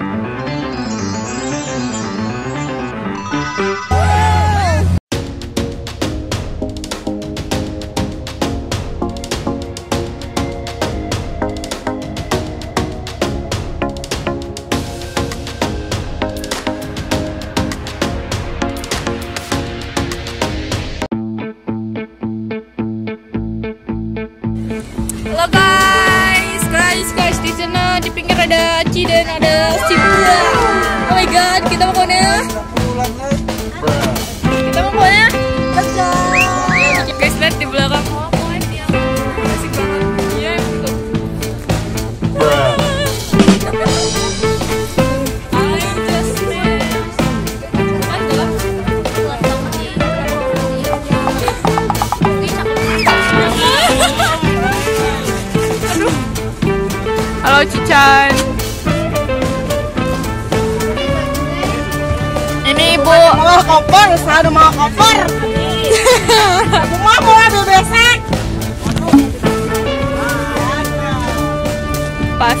Thank you. Sana di pinggir ada Aci dan ada si Cican. Ini Ibu. Mau koper, selalu mau koper. Mau mau ambil besek. Pak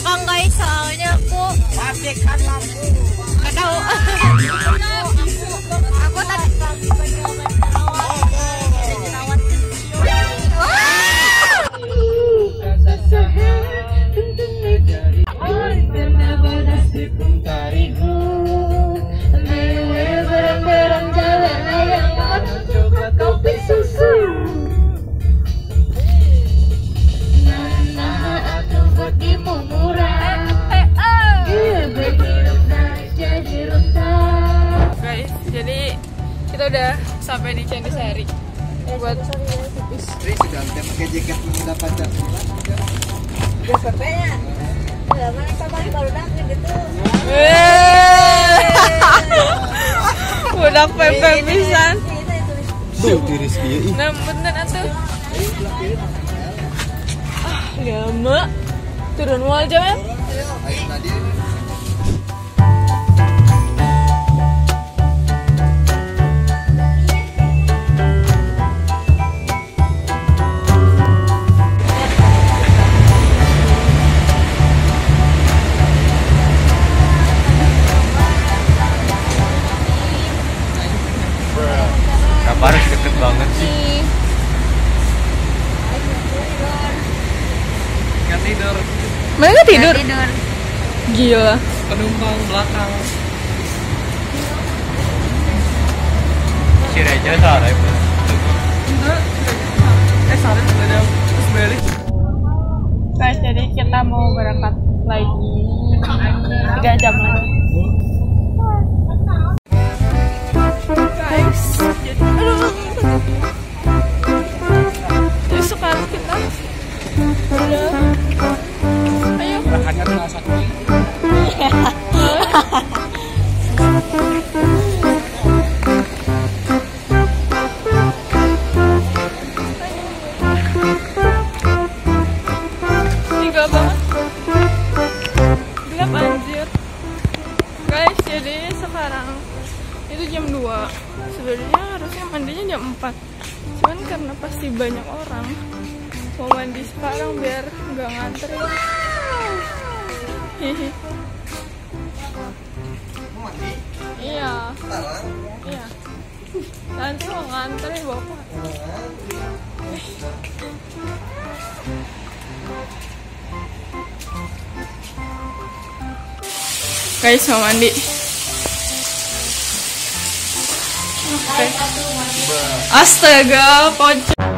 jadinya di belakang guys, soalnya aku matikan lampu. Gak tahu. aku tadi Guys, kita udah sampai di Candisari. Buat Tri sudah udah pakai jaket muda pacar Udah pepe pisan. Tuh tiris dia. Nah, bener atuh. Ah, lama. Turun mau aja, men. Ayo tadi Mereka tidur. Gila. penumpang belakang. si Reja sore Eh sore sudah ada terus balik. Guys, jadi kita mau berangkat lagi 3 jam lagi. jadi sekarang itu jam 2 sebenarnya harusnya mandinya jam 4 cuman karena pasti banyak orang mau mandi sekarang biar nggak ngantri. Mandi? iya. Iya. Nanti mau ngantri bapak. Guys mau mandi. Okay. Astaga, podcast.